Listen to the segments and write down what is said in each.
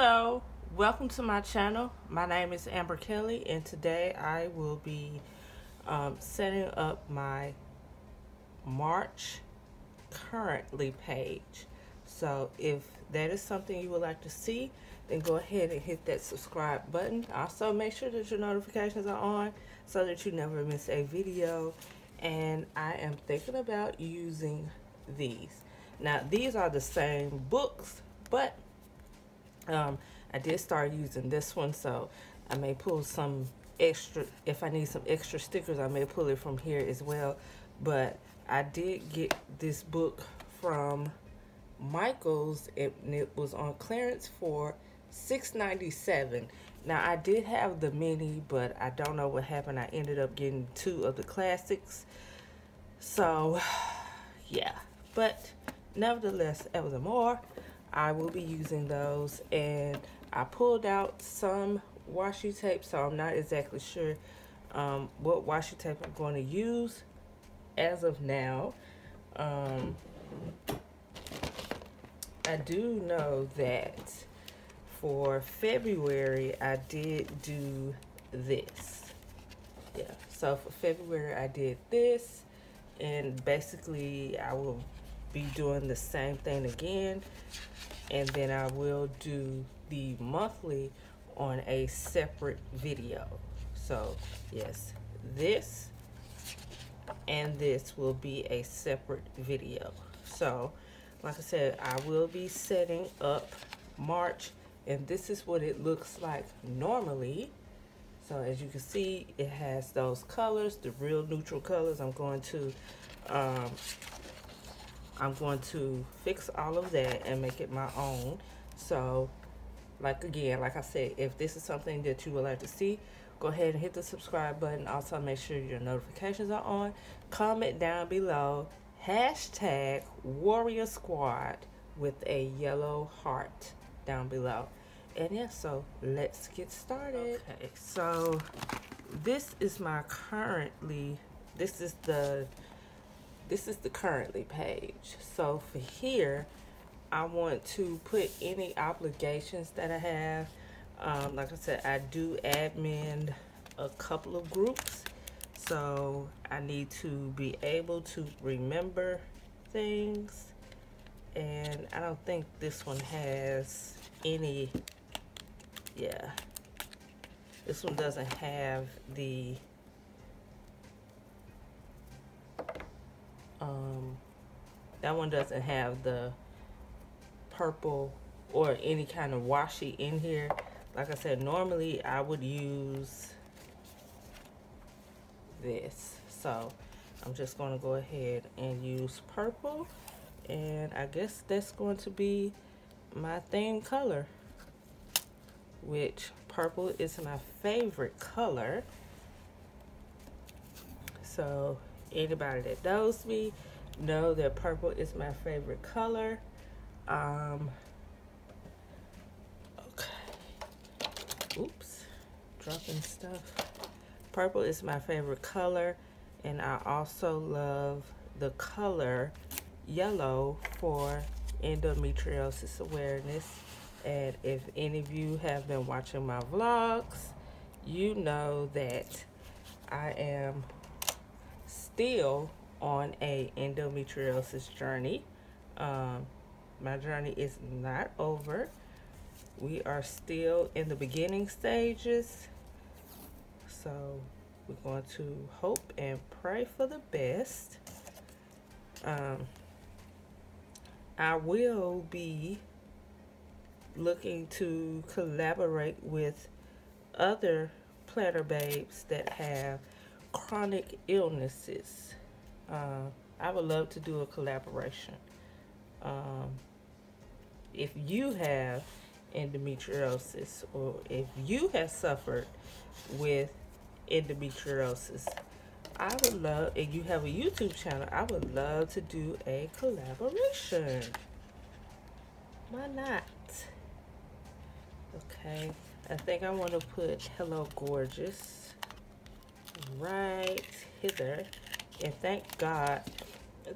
Hello, welcome to my channel. My name is Amber Kelly and today I will be um, setting up my March currently page. So if that is something you would like to see, then go ahead and hit that subscribe button. Also make sure that your notifications are on so that you never miss a video. And I am thinking about using these. Now these are the same books, but um, I did start using this one, so I may pull some extra, if I need some extra stickers, I may pull it from here as well. But I did get this book from Michael's, it, it was on clearance for $6.97. Now, I did have the mini, but I don't know what happened. I ended up getting two of the classics. So, yeah. But, nevertheless, it was a more. I will be using those and I pulled out some washi tape so I'm not exactly sure um, what washi tape I'm going to use as of now. Um, I do know that for February I did do this. Yeah, so for February I did this and basically I will be doing the same thing again. And then I will do the monthly on a separate video. So yes this and this will be a separate video. So like I said I will be setting up March and this is what it looks like normally. So as you can see it has those colors the real neutral colors. I'm going to um, I'm going to fix all of that and make it my own. So, like again, like I said, if this is something that you would like to see, go ahead and hit the subscribe button. Also, make sure your notifications are on. Comment down below, hashtag Warrior Squad with a yellow heart down below. And yeah, so let's get started. Okay, so this is my currently, this is the this is the currently page. So for here, I want to put any obligations that I have. Um, like I said, I do admin a couple of groups. So I need to be able to remember things. And I don't think this one has any, yeah. This one doesn't have the um, that one doesn't have the purple or any kind of washi in here. Like I said, normally I would use this. So I'm just going to go ahead and use purple. And I guess that's going to be my theme color. Which purple is my favorite color. So anybody that knows me know that purple is my favorite color. Um, okay. Oops. Dropping stuff. Purple is my favorite color. And I also love the color yellow for endometriosis awareness. And if any of you have been watching my vlogs, you know that I am still on a endometriosis journey. Um, my journey is not over. We are still in the beginning stages. So we're going to hope and pray for the best. Um, I will be looking to collaborate with other planner babes that have chronic illnesses. Uh, I would love to do a collaboration. Um, if you have endometriosis or if you have suffered with endometriosis, I would love, if you have a YouTube channel, I would love to do a collaboration. Why not? Okay, I think I want to put Hello Gorgeous right hither. And thank God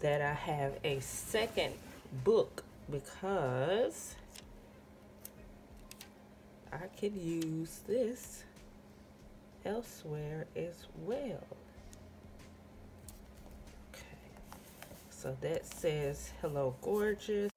that I have a second book because I can use this elsewhere as well. Okay, so that says hello gorgeous.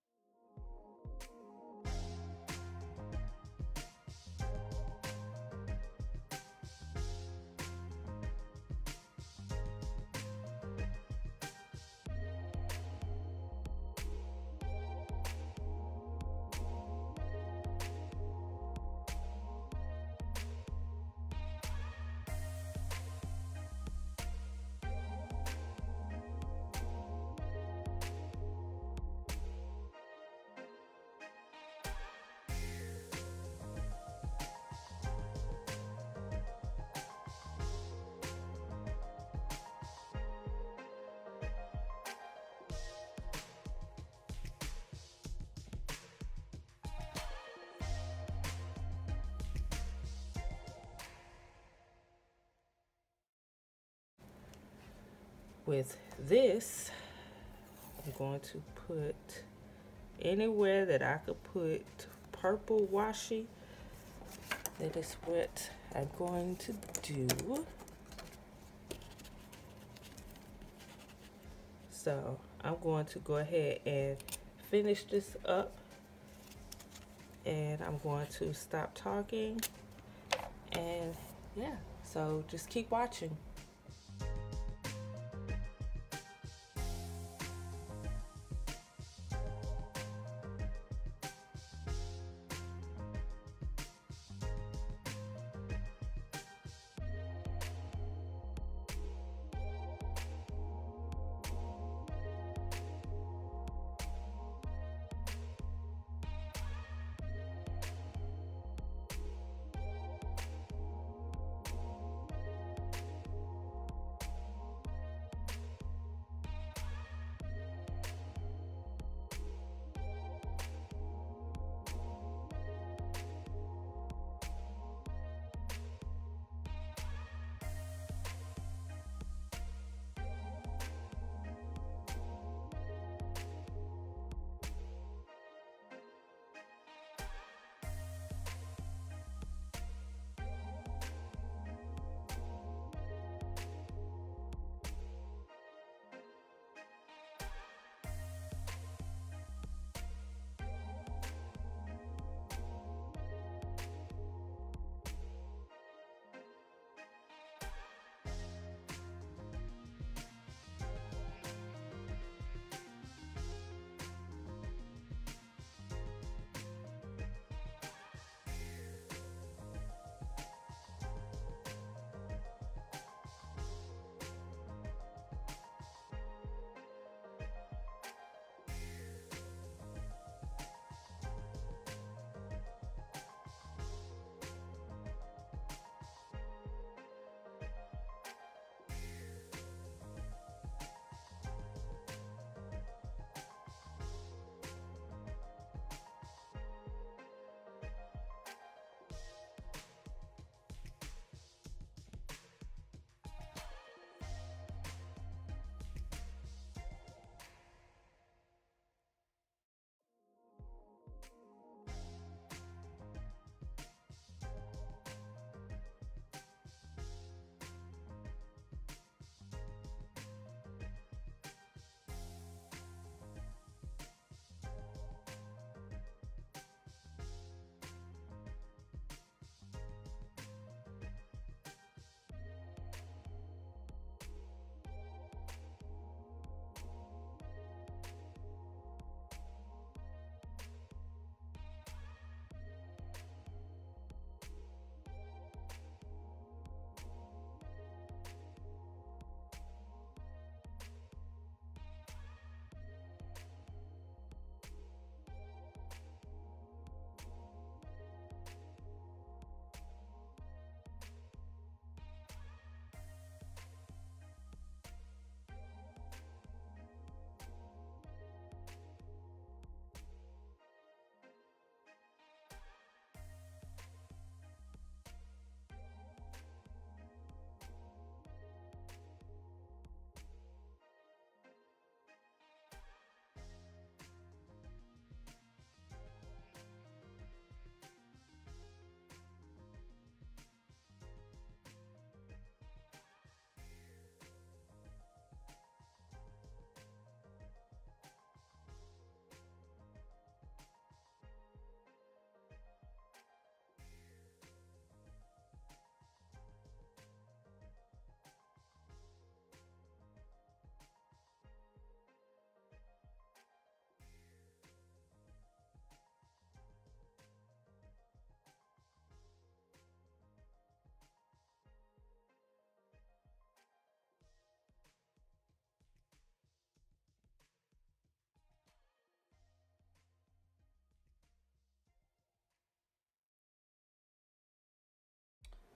With this, I'm going to put anywhere that I could put purple washi. That is what I'm going to do. So I'm going to go ahead and finish this up and I'm going to stop talking and yeah so just keep watching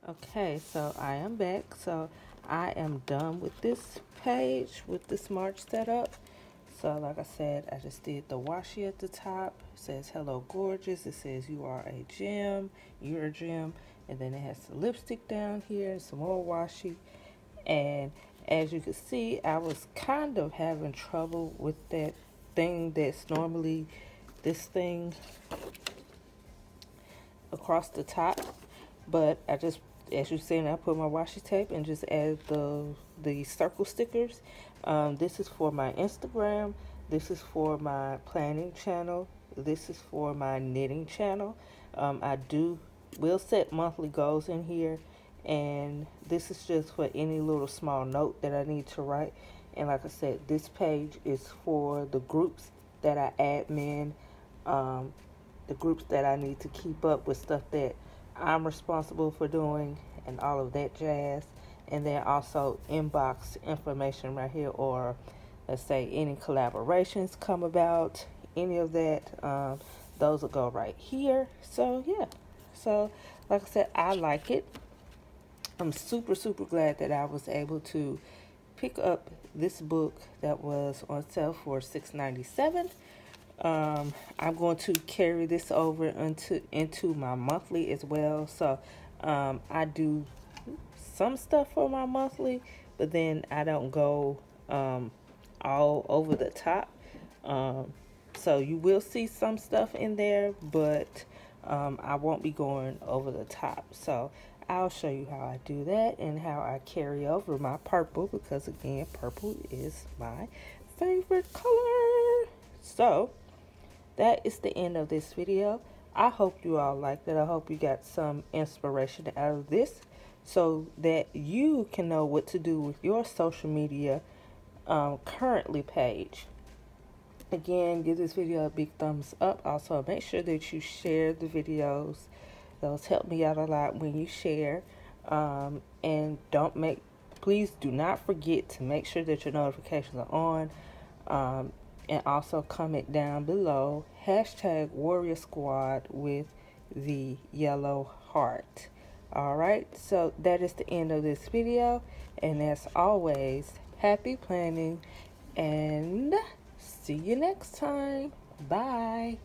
Okay, so I am back. So I am done with this page with this March setup. So like I said, I just did the washi at the top. It says hello gorgeous. It says you are a gem. You're a gem. And then it has the lipstick down here, some more washi. And as you can see, I was kind of having trouble with that thing that's normally this thing across the top. But I just as you've seen, I put my washi tape and just add the the circle stickers. Um, this is for my Instagram. This is for my planning channel. This is for my knitting channel. Um, I do will set monthly goals in here, and this is just for any little small note that I need to write. And like I said, this page is for the groups that I admin, um, the groups that I need to keep up with stuff that I'm responsible for doing and all of that jazz. And then also inbox information right here, or let's say any collaborations come about, any of that, um, those will go right here. So, yeah. So, like I said, I like it. I'm super, super glad that I was able to pick up this book that was on sale for $6.97. Um, I'm going to carry this over into into my monthly as well. So um, I do some stuff for my monthly, but then I don't go um, all over the top. Um, so you will see some stuff in there, but um, I won't be going over the top. So I'll show you how I do that and how I carry over my purple because again, purple is my favorite color. So that is the end of this video. I hope you all liked it. I hope you got some inspiration out of this so that you can know what to do with your social media um, currently page. Again, give this video a big thumbs up. Also, make sure that you share the videos. Those help me out a lot when you share. Um, and don't make, please do not forget to make sure that your notifications are on. Um, and also comment down below hashtag warrior squad with the yellow heart. All right so that is the end of this video and as always happy planning and see you next time. Bye